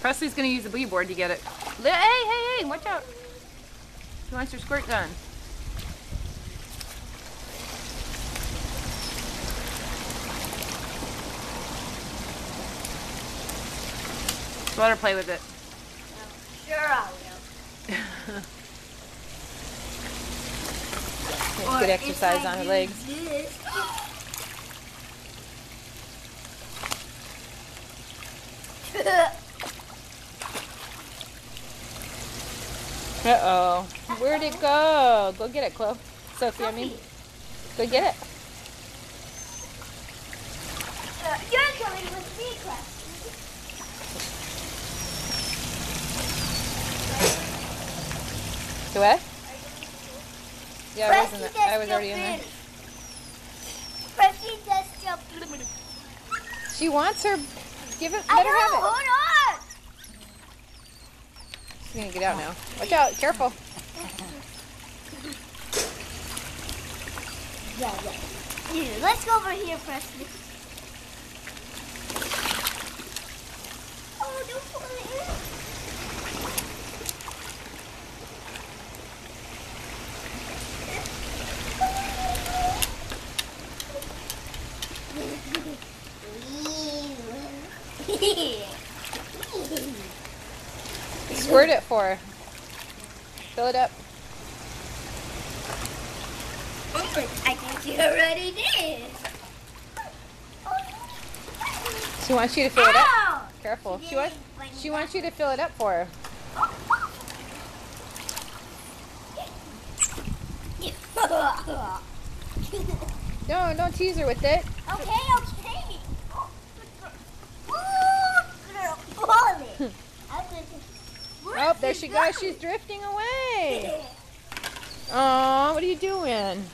Presley's gonna use the boogie board to get it. Hey, hey, hey, watch out. She wants her squirt gun. Let her play with it. Sure I will. Good exercise on her legs. Uh-oh. Where'd it go? Go get it, Chloe. Sophie, I mean. Go get it. Uh, you're coming with me, Clef. Do what? Yeah, I was in the, I was already in there. Presley just jumped. She wants her. Give it. I Let know, her have it. hold on. She's gonna get out now. Watch out. Careful. Yeah, yeah. Let's go over here, Presley. Oh, don't pull it in. Squirt it for. Fill it up. I think you already did. She wants you to fill it up. Careful. She wants. She wants you to fill it up for her. No, don't tease her with it. okay, okay. Pull it. Oh, there she goes. She's drifting away. Oh, what are you doing?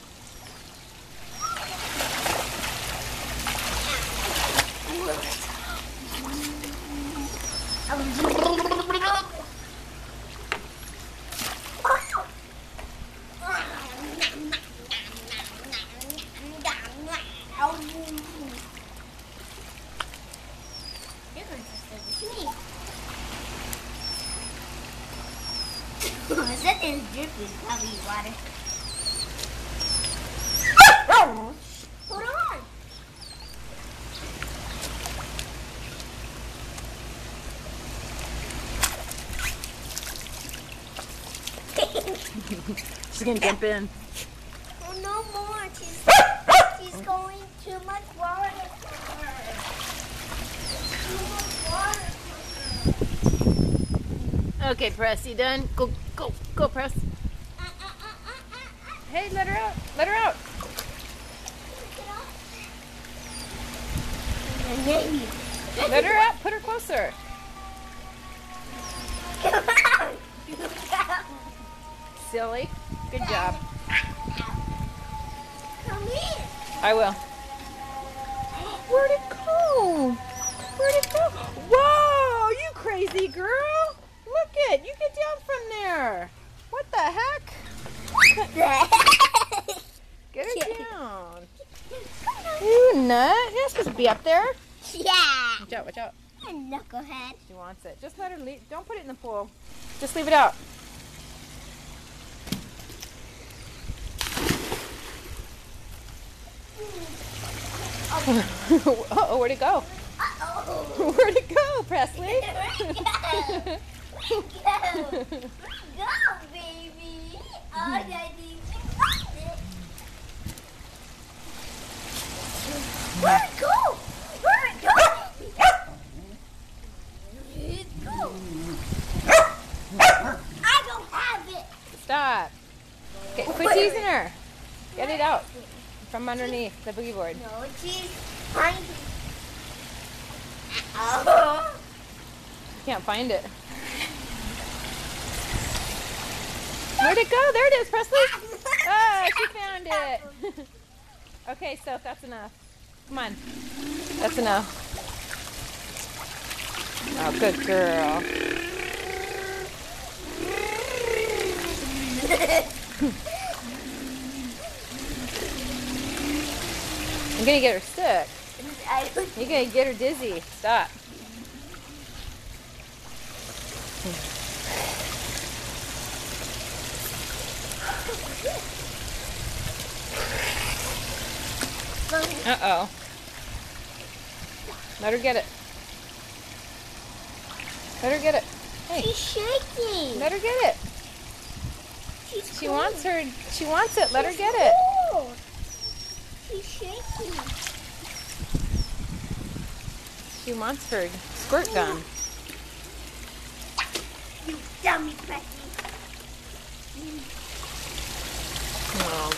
That is dripping probably water. Hold on. She's gonna jump in. Oh, no more. She's, she's going too much water for her. Too much water for her. Okay, Press, you done? Go, go, go, Press. Uh, uh, uh, uh, uh, uh. Hey, let her out. Let her out. Let her out. Put her closer. Silly. Good job. Come here. I will. Where'd it go? Where'd it go? Whoa, you crazy girl. Look it. You get down from there. What the heck? Get her down. You nut. You're not supposed to be up there. yeah. Watch out, watch out. Knucklehead. She wants it. Just let her leave. Don't put it in the pool. Just leave it out. oh, where'd it go? Uh-oh. Where'd it go, Presley? Where'd it go? Where'd it go? Go, baby. Oh, I need to find it. Where'd it go? Where'd it go? I don't have it. Stop. Okay, quit teasing her. Get it out from underneath the boogie board. No, she's finding. Oh. Can't find it. Where'd it go? There it is, Presley. Oh, she found it. okay, so that's enough. Come on. That's enough. Oh, good girl. I'm gonna get her sick. You're gonna get her dizzy. Stop. Uh oh. Let her get it. Let her get it. Hey, She's shaking. let her get it. She's She cold. wants her. She wants it. Let her get it. cold. She's shaking. She wants her squirt gun. You dummy, Becky. Oh.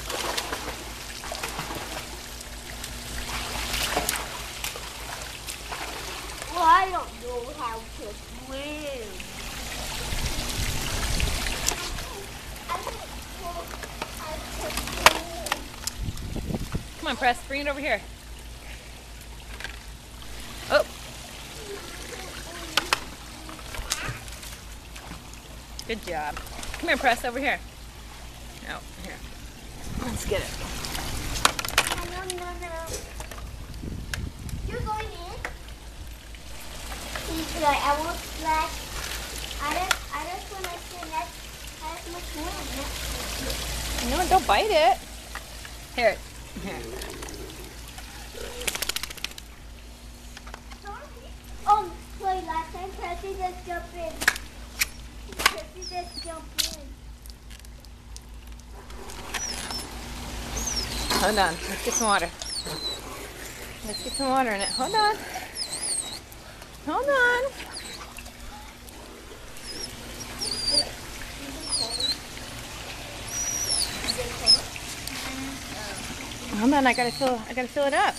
Well. I don't know how to swim. Come on, Press. Bring it over here. Oh. Good job. Come here, Press. Over here. Let's get it. No, no, no. You're going in? Like, I won't splash. I just, I just want to say that's, that's much more. No, don't bite it. Here. Here. Oh, sorry, um, last time Percy just jumped in. Percy just jumped in. Hold on. Let's get some water. Let's get some water in it. Hold on. Hold on. Hold on. I gotta fill. I gotta fill it up.